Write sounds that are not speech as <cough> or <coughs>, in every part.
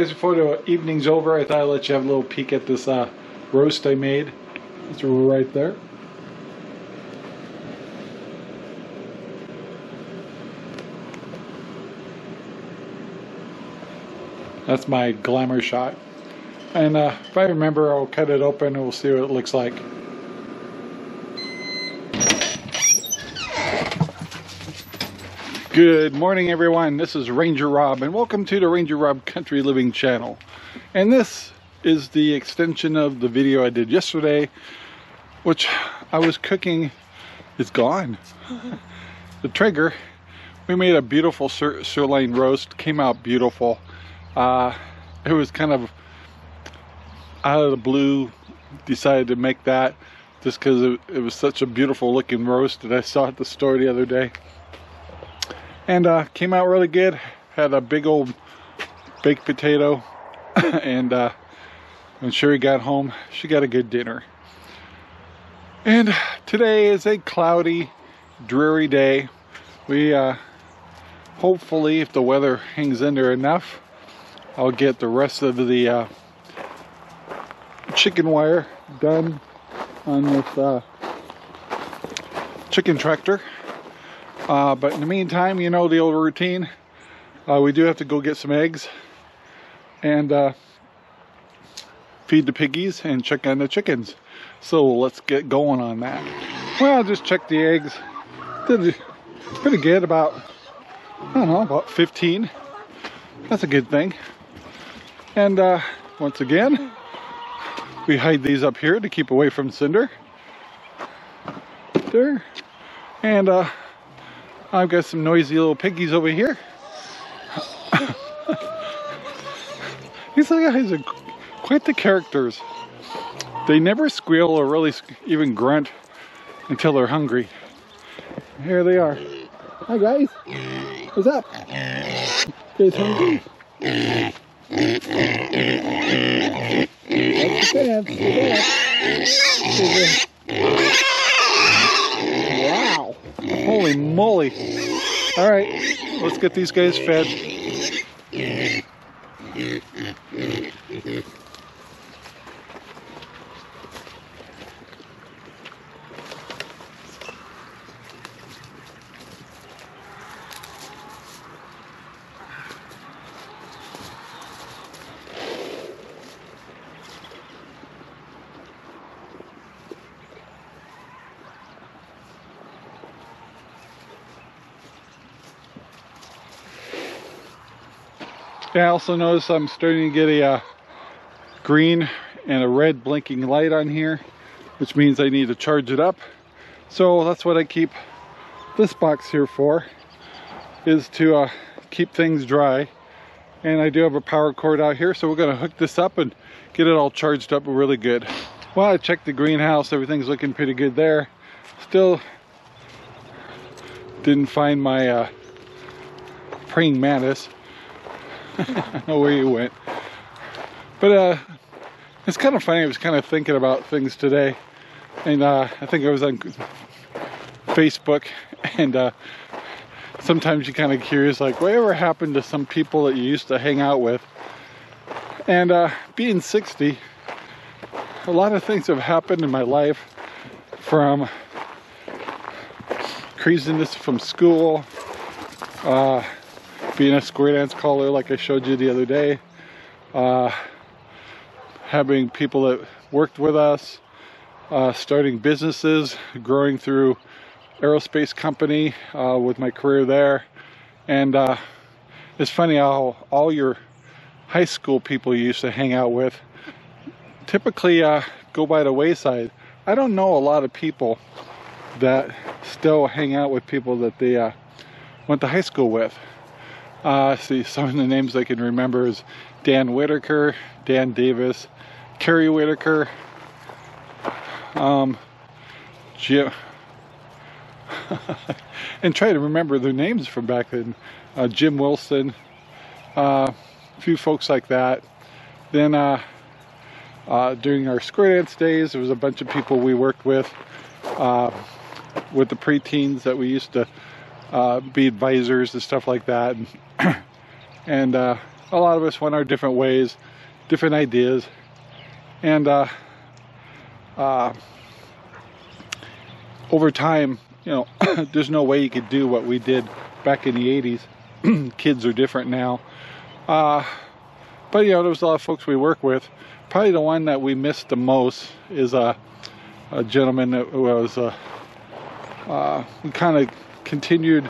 Guys, before the evening's over, I thought I'd let you have a little peek at this uh, roast I made. It's right there. That's my glamour shot. And uh, if I remember, I'll cut it open and we'll see what it looks like. Good morning everyone, this is Ranger Rob and welcome to the Ranger Rob Country Living channel. And this is the extension of the video I did yesterday, which I was cooking it's gone. the Traeger, we made a beautiful sir sirloin roast, came out beautiful. Uh, it was kind of out of the blue, decided to make that just because it, it was such a beautiful looking roast that I saw at the store the other day and uh, came out really good. Had a big old baked potato. <coughs> And uh, when Sherry got home she got a good dinner. And today is a cloudy dreary day. We uh, hopefully if the weather hangs in there enough I'll get the rest of the uh, chicken wire done on this uh, chicken tractor uh, but in the meantime, you know the old routine. Uh, we do have to go get some eggs and uh, feed the piggies and check on the chickens. So let's get going on that. Well, just check the eggs. Did pretty good, about, I don't know, about 15. That's a good thing. And uh, once again, we hide these up here to keep away from cinder. There. And uh, I've got some noisy little piggies over here. <laughs> These guys are quite the characters. They never squeal or really even grunt until they're hungry. Here they are. Hi guys. What's up? You guys hungry? The dance. Holy moly. All right, let's get these guys fed. I also notice I'm starting to get a uh, green and a red blinking light on here, which means I need to charge it up. So that's what I keep this box here for, is to uh, keep things dry. And I do have a power cord out here, so we're gonna hook this up and get it all charged up really good. Well, I checked the greenhouse, everything's looking pretty good there. Still didn't find my uh, praying mantis. <laughs> Where you went. But uh, it's kind of funny. I was kind of thinking about things today. And uh, I think I was on Facebook. And uh, sometimes you're kind of curious, like, whatever happened to some people that you used to hang out with? And uh, being 60, a lot of things have happened in my life from craziness from school, uh, being a square dance caller like I showed you the other day, uh, having people that worked with us, uh, starting businesses, growing through aerospace company uh, with my career there. And uh, it's funny how all your high school people you used to hang out with typically uh, go by the wayside. I don't know a lot of people that still hang out with people that they uh, went to high school with. Uh, see, some of the names I can remember is Dan Whitaker, Dan Davis, Kerry Whitaker, um, Jim, <laughs> and try to remember their names from back then. Uh, Jim Wilson, uh, a few folks like that. Then uh, uh, during our square dance days, there was a bunch of people we worked with, uh, with the preteens that we used to uh, be advisors and stuff like that. And, <coughs> and uh, a lot of us went our different ways, different ideas, and uh, uh, over time, you know, <coughs> there's no way you could do what we did back in the 80s. <coughs> Kids are different now. Uh, but, you know, there was a lot of folks we work with. Probably the one that we missed the most is a, a gentleman that was, uh, uh, we kind of continued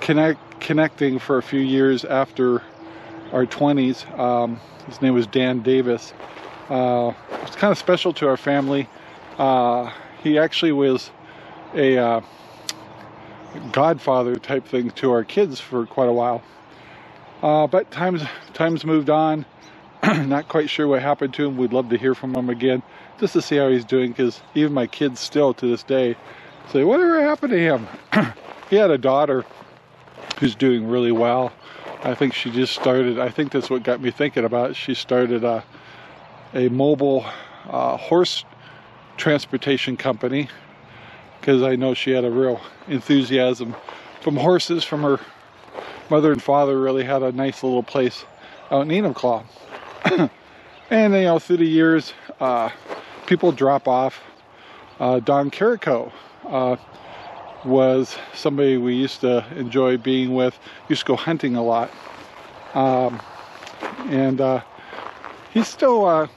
connect, connecting for a few years after our 20s. Um, his name was Dan Davis. Uh, it's kind of special to our family. Uh, he actually was a uh, godfather type thing to our kids for quite a while. Uh, but times times moved on. <clears throat> Not quite sure what happened to him. We'd love to hear from him again, just to see how he's doing. Because even my kids still to this day say, "Whatever happened to him?" <clears throat> he had a daughter who's doing really well. I think she just started. I think that's what got me thinking about. It. She started a a mobile uh, horse transportation company because I know she had a real enthusiasm from horses from her mother and father really had a nice little place out in Enumclaw. <coughs> and you know through the years uh, people drop off uh, Don Carico uh, was somebody we used to enjoy being with. Used to go hunting a lot. Um, and uh, he still uh,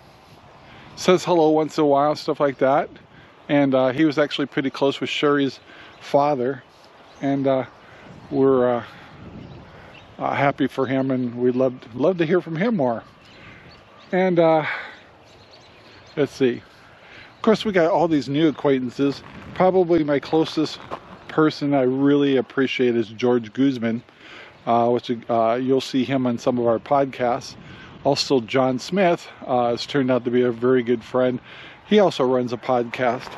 says hello once in a while stuff like that. And uh, he was actually pretty close with Sherry's father. And uh, we're uh, uh, happy for him and we'd love, love to hear from him more. And let's see. Of course we got all these new acquaintances. Probably my closest person I really appreciate is George Guzman uh, which you'll see him on some of our podcasts also John Smith has turned out to be a very good friend he also runs a podcast.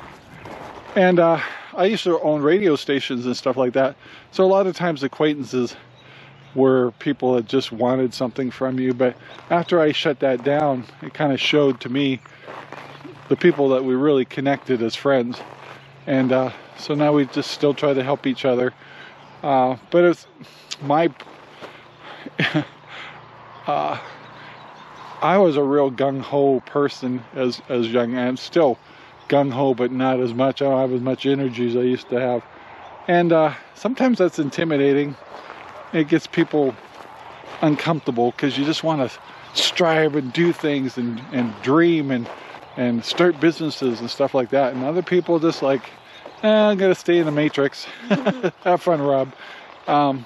And uh, I used to own radio stations and stuff like that. So a lot of times acquaintances were people that just wanted something from you. But after I shut that down, it kind of showed to me the people that we really connected as friends. And uh, so now we just still try to help each other. Uh, but it's my <laughs> uh, I was a real gung ho person as as young. I'm still gung ho, but not as much. I don't have as much energy as I used to have, and uh, sometimes that's intimidating. It gets people uncomfortable because you just want to strive and do things and and dream and and start businesses and stuff like that. And other people just like, I'm gonna stay in the matrix. <laughs> have fun, Rob. Um,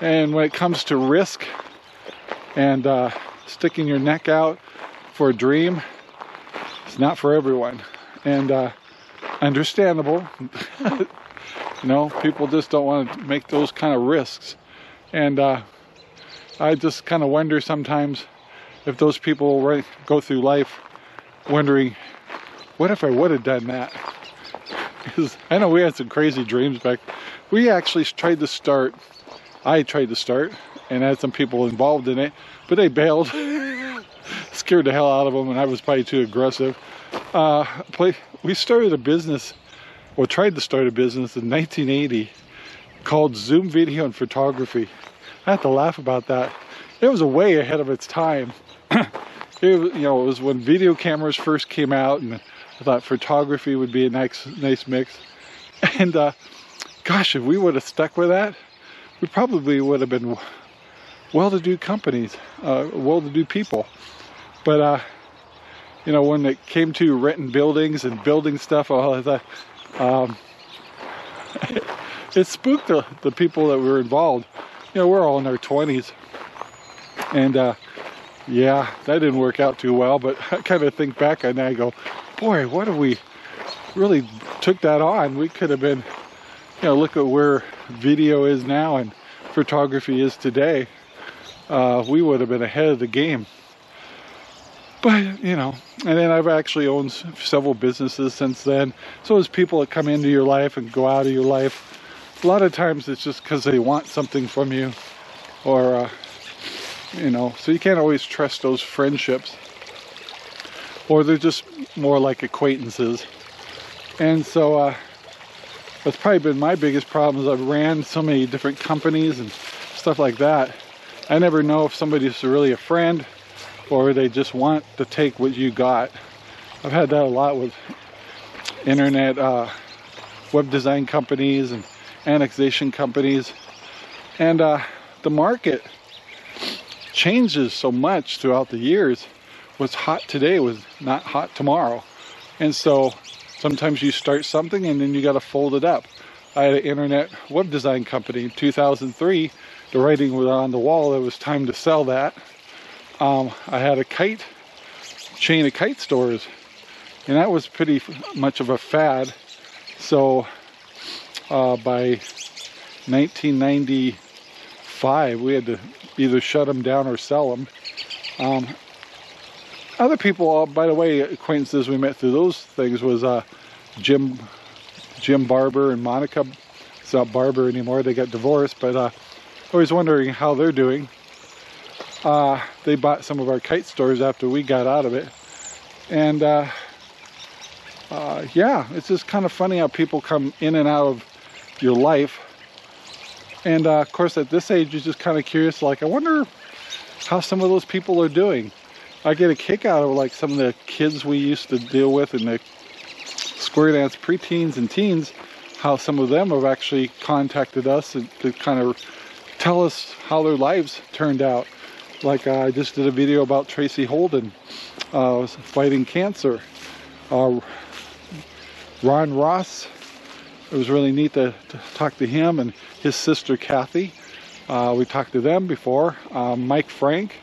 and when it comes to risk and uh, sticking your neck out for a dream, it's not for everyone. And uh, understandable. <laughs> you know, people just don't want to make those kind of risks. And uh, I just kind of wonder sometimes if those people right, go through life wondering, what if I would have done that? I know we had some crazy dreams back. We actually tried to start, I tried to start, and had some people involved in it, but they bailed. <laughs> Scared the hell out of them, and I was probably too aggressive. Uh, play, we started a business, or tried to start a business in 1980 called Zoom Video and Photography. I have to laugh about that. It was way ahead of its time. <clears throat> it, you know, it was when video cameras first came out, and I thought photography would be a nice, nice mix. <laughs> And uh, gosh, if we would have stuck with that, we probably would have been well-to-do companies, uh, well-to-do people. But, uh, you know, when it came to renting buildings and building stuff, all of that, um, <laughs> it, spooked the, the people that were involved. You know, we're all in our 20s. And, uh, yeah, that didn't work out too well. But <laughs> I kind of think back and I go, boy, what if we really took that on? We could have been, you know, look at where video is now and photography is today uh, we would have been ahead of the game. But, you know, and then I've actually owned several businesses since then. So as people that come into your life and go out of your life, a lot of times it's just because they want something from you or, uh, you know, so you can't always trust those friendships. Or they're just more like acquaintances. And so uh, that's probably been my biggest problem is I've ran so many different companies and stuff like that I never know if somebody's really a friend or they just want to take what you got. I've had that a lot with internet uh, web design companies and annexation companies. And uh, the market changes so much throughout the years. What's hot today was not hot tomorrow. And so sometimes you start something and then you got to fold it up. I had an internet web design company in 2003. The writing was on the wall. It was time to sell that. Um, I had a kite chain of kite stores, and that was pretty much of a fad. So uh, by 1995, we had to either shut them down or sell them. Um, other people, by the way, acquaintances we met through those things was uh, Jim, Jim Barber and Monica. It's not Barber anymore; they got divorced. But uh, I was wondering how they're doing. Uh, they bought some of our kite stores after we got out of it, and uh, uh, yeah, it's just kind of funny how people come in and out of your life. And uh, of course, at this age, you're just kind of curious. Like, I wonder how some of those people are doing. I get a kick out of like some of the kids we used to deal with in the square dance preteens and teens, how some of them have actually contacted us and to kind of tell us how their lives turned out. Like uh, I just did a video about Tracy Holden uh, fighting cancer. Uh, Ron Ross, it was really neat to, to, talk to him and his sister Kathy. Uh, we talked to them before. Um, Mike Frank.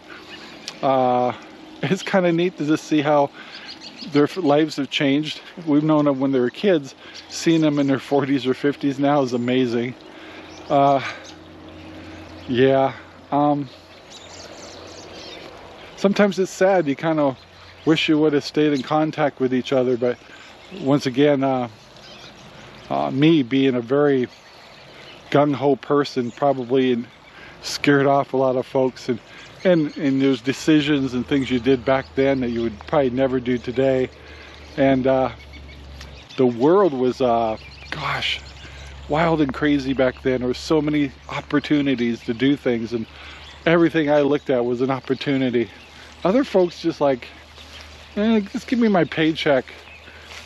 <laughs> It's kind of neat to just see how their lives have changed. We've known them when they were kids. Seeing them in their 40s or 50s now is amazing. Uh, yeah. Um, sometimes it's sad. You kind of wish you would have stayed in contact with each other, but once again, uh, uh, me being a very gung-ho person probably scared off a lot of folks and and and there's decisions and things you did back then that you would probably never do today. And uh, the world was uh, gosh wild and crazy back then. There were so many opportunities to do things and everything I looked at was an opportunity. Other folks just like eh, just give me my paycheck.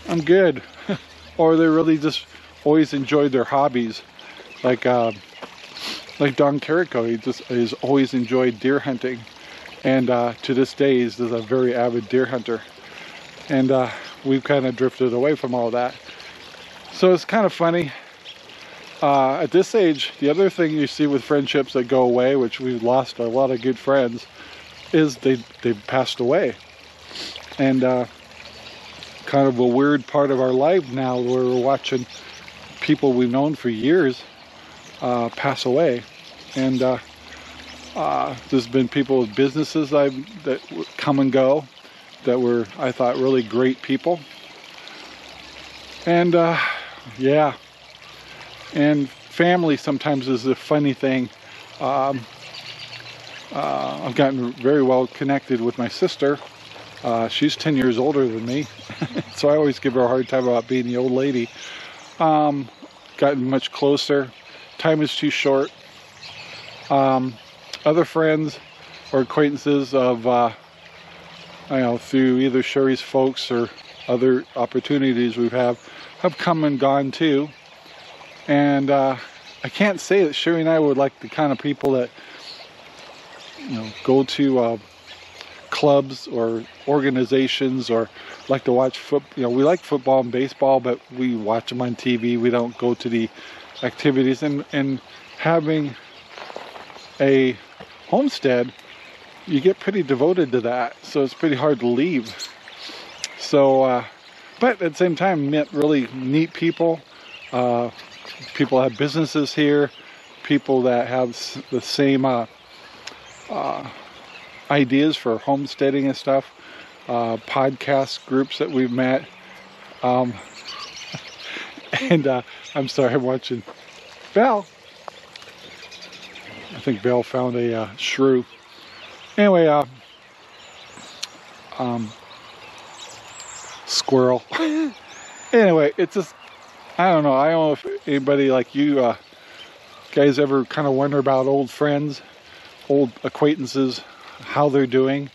I'm good. <laughs> Or they really just always enjoyed their hobbies. Like uh, like Don Carico, he just has always enjoyed deer hunting. And uh, to this day, he's a very avid deer hunter. And uh, we've kind of drifted away from all that. So it's kind of funny. Uh, at this age, the other thing you see with friendships that go away, which we've lost a lot of good friends, is they, they've passed away. And uh, kind of a weird part of our life now where we're watching people we've known for years uh, pass away. And uh, uh, there's been people with businesses I've, that come and go that were, I thought, really great people. And uh, yeah, and family sometimes is a funny thing. Um, uh, I've gotten very well connected with my sister. Uh, she's 10 years older than me, <laughs> so I always give her a hard time about being the old lady. Um, gotten much closer time is too short. Um, other friends or acquaintances of, uh, I know, through either Sherry's folks or other opportunities we've had, have come and gone too. And uh, I can't say that Sherry and I were like the kind of people that, you know, go to uh, clubs or organizations or like to watch foot. You know, we like football and baseball, but we watch them on TV. We don't go to the activities and, and having a homestead you get pretty devoted to that. So it's pretty hard to leave. So uh, but at the same time met really neat people. Uh, people have businesses here. People that have the same uh, uh, ideas for homesteading and stuff. Uh, podcast groups that we've met. Um, <laughs> and uh, I'm sorry, I'm watching Belle. I think Belle found a uh, shrew. Anyway, uh, um, squirrel. <laughs> anyway, it's just, I don't know. I don't know if anybody like you uh, guys ever kind of wonder about old friends old acquaintances, how they're doing.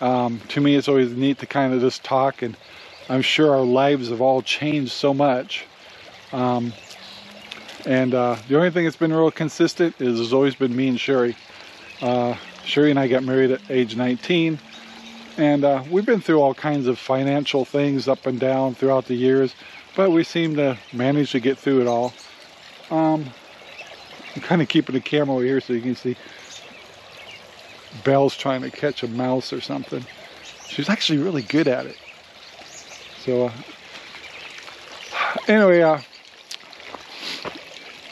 Um, to me, it's always neat to kind of just talk, and I'm sure our lives have all changed so much. Um, and uh, the only thing that's been real consistent is has always been me and Sherry. Uh, Sherry and I got married at age 19, and uh, we've been through all kinds of financial things up and down throughout the years, but we seem to manage to get through it all. Um, I'm kind of keeping the camera over here so you can see Belle's trying to catch a mouse or something. She's actually really good at it. So, uh, <sighs> anyway, uh,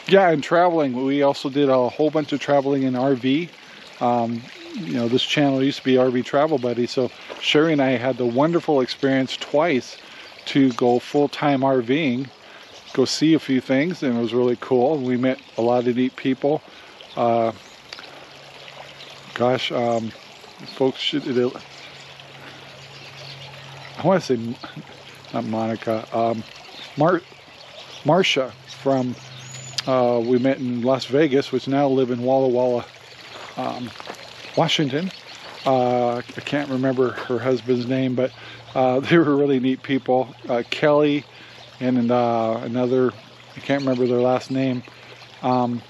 yeah, and traveling. We also did a whole bunch of traveling in RV. Um, you know, this channel used to be RV Travel Buddy, so Sherry and I had the wonderful experience twice to go full-time RVing, go see a few things, and it was really cool. We met a lot of neat people. Uh, gosh, um, folks should, I want to say, <laughs> not Monica, um, Mar Marcia from uh, we met in Las Vegas, which now live in Walla Walla, um, Washington. Uh, I can't remember her husband's name, but uh, <laughs> they were really neat people. Uh, Kelly and uh, another, I can't remember their last name. Um,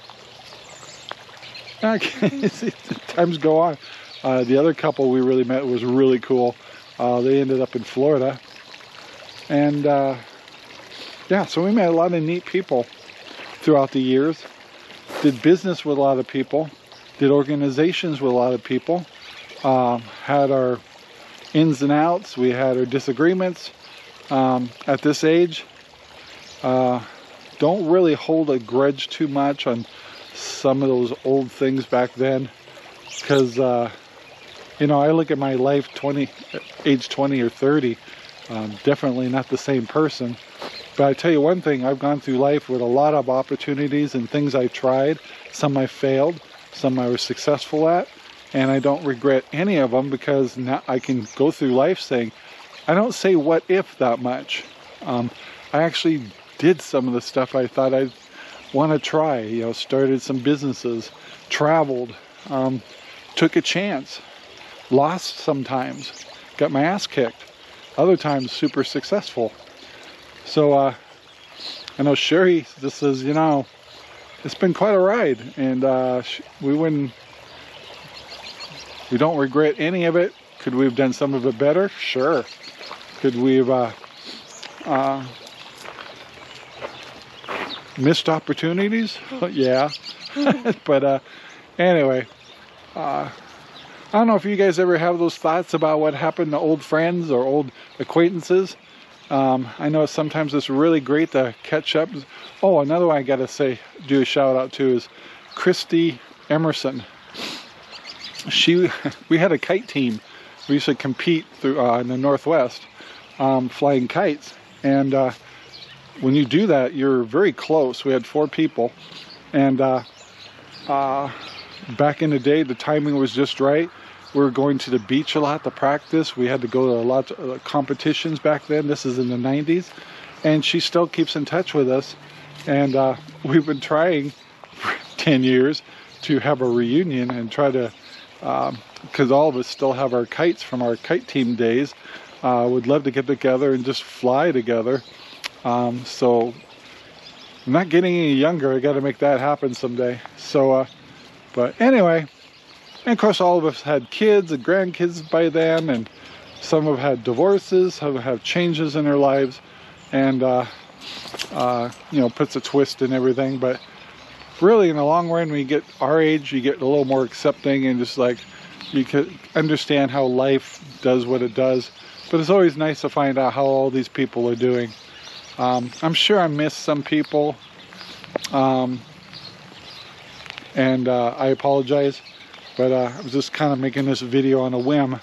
<laughs> times go on. Uh, the other couple we really met was really cool. they ended up in Florida. And yeah, so we met a lot of neat people throughout the years. Did business with a lot of people. Did organizations with a lot of people. Um, had our ins and outs. We had our disagreements. Um, at this age, uh, don't really hold a grudge too much on some of those old things back then. Because, uh, you know, I look at my life 20, age 20 or 30, um, definitely not the same person. But I tell you one thing, I've gone through life with a lot of opportunities and things I've tried. Some I failed, some I was successful at, and I don't regret any of them because now I can go through life saying, I don't say what if that much. Um, I actually did some of the stuff I thought I'd want to try. You know, started some businesses, traveled, um, took a chance, lost sometimes, got my ass kicked. Other times, super successful. So uh, I know Sherry just says, you know, it's been quite a ride, and uh, we wouldn't, we don't regret any of it. Could we have done some of it better? Sure. Could we have uh, uh, missed opportunities? <laughs> yeah. <laughs> but uh, anyway, uh, I don't know if you guys ever have those thoughts about what happened to old friends or old acquaintances. Um, I know sometimes it's really great to catch up. Oh, another one I got to say, do a shout out to is Christy Emerson. She, <laughs> we had a kite team. We used to compete through uh, in the Northwest, um, flying kites. And uh, when you do that, you're very close. We had four people, and uh, uh back in the day, the timing was just right we were going to the beach a lot to practice. We had to go to a lot of uh, competitions back then. This is in the 90s. And she still keeps in touch with us. And uh, <laughs> we've been trying for <laughs> 10 years to have a reunion and try to, because um, all of us still have our kites from our kite team days. Uh, would love to get together and just fly together. Um, so I'm not getting any younger. I got to make that happen someday. So, uh, but anyway, and of course, all of us had kids and grandkids by then, and some have had divorces, have had changes in their lives, and uh, uh, you know, puts a twist in everything. But really, in the long run, when you get our age, you get a little more accepting and just like you could understand how life does what it does. But it's always nice to find out how all these people are doing. Um, I'm sure I missed some people, um, and uh, I apologize. But uh, I was just kind of making this video on a whim.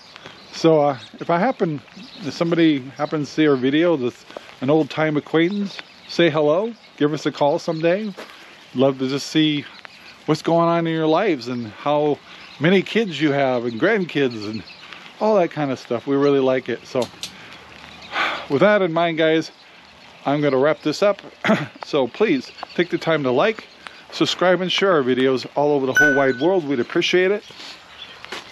So uh, if I happen, if somebody happens to see our video, with an old time acquaintance, say hello, give us a call someday. Love to just see what's going on in your lives and how many kids you have and grandkids and all that kind of stuff. We really like it. So with that in mind, guys, I'm going to wrap this up. <clears throat> so please take the time to like, subscribe and share our videos all over the whole wide world. We'd appreciate it.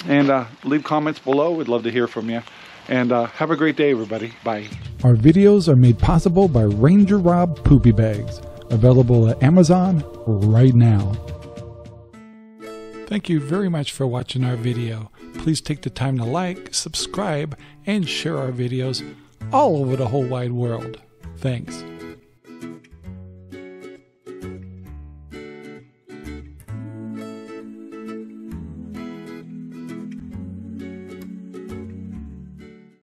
And uh, leave comments below. We'd love to hear from you. And uh, have a great day, everybody. Bye. Our videos are made possible by Ranger Rob Poopy Bags, available at Amazon right now. Thank you very much for watching our video. Please take the time to like, subscribe, and share our videos all over the whole wide world. Thanks.